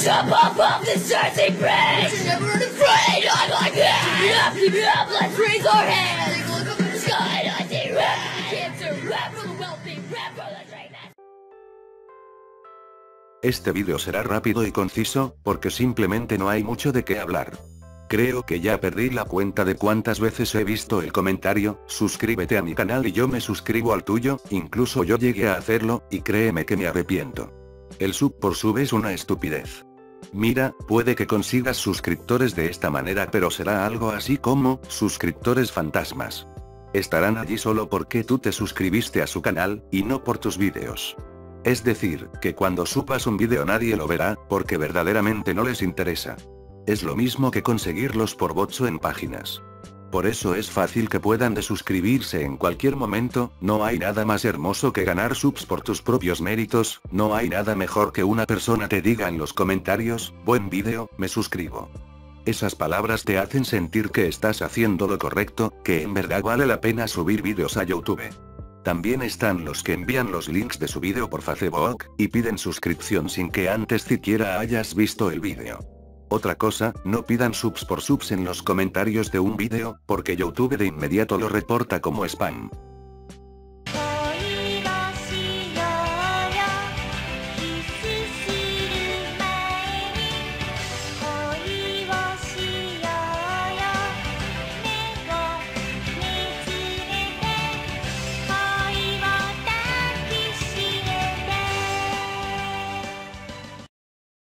Mercy breaks! You're never unafraid! I'm like that! Keep me up, keep me up, let's raise our hands! Take a look up in the sky and I see red! Cancer, rap for the wealthy, rap for the dreamers! Este vídeo será rápido y conciso, porque simplemente no hay mucho de qué hablar. Creo que ya perdí la cuenta de cuántas veces he visto el comentario, suscríbete a mi canal y yo me suscribo al tuyo, incluso yo llegué a hacerlo, y créeme que me arrepiento. El sub por sub es una estupidez. Mira, puede que consigas suscriptores de esta manera pero será algo así como, suscriptores fantasmas. Estarán allí solo porque tú te suscribiste a su canal, y no por tus vídeos. Es decir, que cuando supas un vídeo nadie lo verá, porque verdaderamente no les interesa. Es lo mismo que conseguirlos por bots o en páginas. Por eso es fácil que puedan desuscribirse en cualquier momento, no hay nada más hermoso que ganar subs por tus propios méritos, no hay nada mejor que una persona te diga en los comentarios, buen vídeo, me suscribo. Esas palabras te hacen sentir que estás haciendo lo correcto, que en verdad vale la pena subir vídeos a YouTube. También están los que envían los links de su vídeo por Facebook, y piden suscripción sin que antes siquiera hayas visto el vídeo. Otra cosa, no pidan subs por subs en los comentarios de un vídeo, porque YouTube de inmediato lo reporta como spam.